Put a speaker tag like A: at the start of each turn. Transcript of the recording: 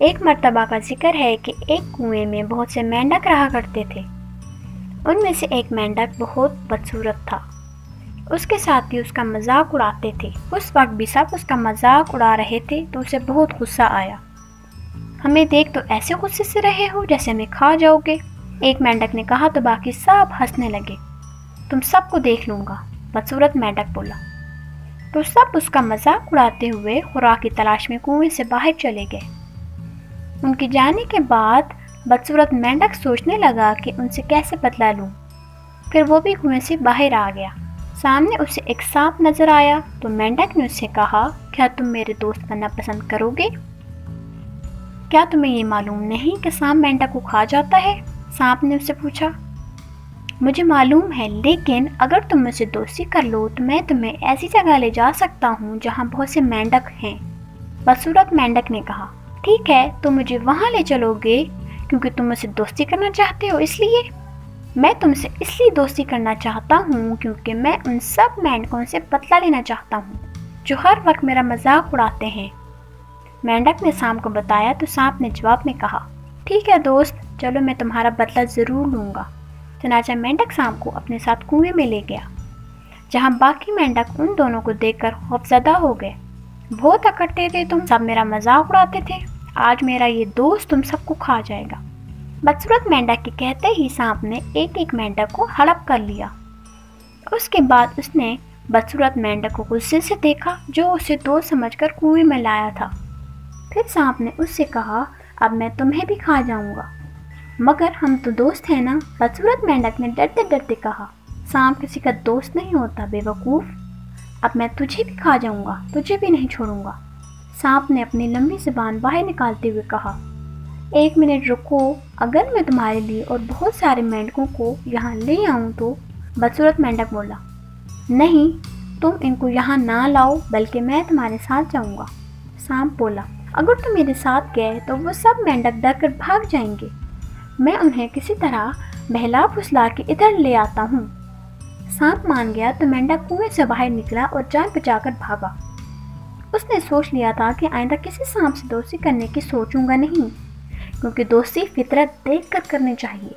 A: एक मर्तबा का ज़िक्र है कि एक कुएँ में बहुत से मेंढक रहा करते थे। उनमें से एक मेंढक बहुत बदसूरत था। उसके साथ ही उसका मज़ाक उड़ाते थे। उस वक्त भी सब उसका मज़ाक उड़ा रहे थे तो उसे बहुत गुस्सा आया। हमें देख तो ऐसे गुस्से से रहे हो जैसे हमें खा जाओगे, एक मेंढक ने कहा तो बाकी सब हंसने लगे। तुम सबको देख लूँगा, बदसूरत मेंढक बोला। तो सब उसका मज़ाक उड़ाते हुए खुराक की तलाश में कुएँ से बाहर चले गए। उनके जाने के बाद बदसूरत मेंढक सोचने लगा कि उनसे कैसे बदला लूँ। फिर वो भी कुएँ से बाहर आ गया। सामने उसे एक सांप नज़र आया तो मेंढक ने उससे कहा, क्या तुम मेरे दोस्त बनना पसंद करोगे? क्या तुम्हें ये मालूम नहीं कि सांप मेंढक को खा जाता है? सांप ने उससे पूछा। मुझे मालूम है, लेकिन अगर तुम मुझसे दोस्ती कर लो तो मैं तुम्हें ऐसी जगह ले जा सकता हूँ जहाँ बहुत से मेंढक हैं। बदसूरत मेंढक ने कहा। ठीक है, तुम मुझे वहाँ ले चलोगे, क्योंकि तुम मुझसे दोस्ती करना चाहते हो इसलिए। मैं तुमसे इसलिए दोस्ती करना चाहता हूँ क्योंकि मैं उन सब मेंढकों से बदला लेना चाहता हूँ, जो हर वक्त मेरा मज़ाक उड़ाते हैं। मेंढक ने सांप को बताया तो सांप ने जवाब में कहा, ठीक है दोस्त, चलो मैं तुम्हारा बदला ज़रूर लूँगा। चनाचा मेंढक सांप को अपने साथ कुएँ में ले गया, जहाँ बाकी मेंढक उन दोनों को देखकर खौफजदा हो गए। बहुत अकड़ते थे तुम। सब मेरा मज़ाक उड़ाते थे। आज मेरा ये दोस्त तुम सबको खा जाएगा। बदसूरत मेंढक के कहते ही सांप ने एक एक मेंढक को हड़प कर लिया। उसके बाद उसने बदसूरत मेंढक को गुस्से से देखा, जो उसे दोस्त समझकर कुएँ में लाया था। फिर सांप ने उससे कहा, अब मैं तुम्हें भी खा जाऊँगा। मगर हम तो दोस्त हैं ना? बदसूरत मेंढक ने डरते डरते कहा। सांप किसी का दोस्त नहीं होता, बेवकूफ़। अब मैं तुझे भी खा जाऊँगा, तुझे भी नहीं छोड़ूँगा। सांप ने अपनी लंबी जबान बाहर निकालते हुए कहा, एक मिनट रुको, अगर मैं तुम्हारे लिए और बहुत सारे मेंढकों को यहाँ ले आऊँ तो? बदसूरत मेंढक बोला, नहीं, तुम इनको यहाँ ना लाओ, बल्कि मैं तुम्हारे साथ जाऊँगा। सांप बोला, अगर तुम मेरे साथ गए तो वो सब मेंढक डर कर भाग जाएँगे। मैं उन्हें किसी तरह बहला फुसला के इधर ले आता हूँ। सांप मान गया तो मेंढक कुएँ से बाहर निकला और जान बचाकर भागा। उसने सोच लिया था कि आइंदा किसी सांप से दोस्ती करने की सोचूँगा नहीं, क्योंकि दोस्ती फितरत देख कर करनी चाहिए।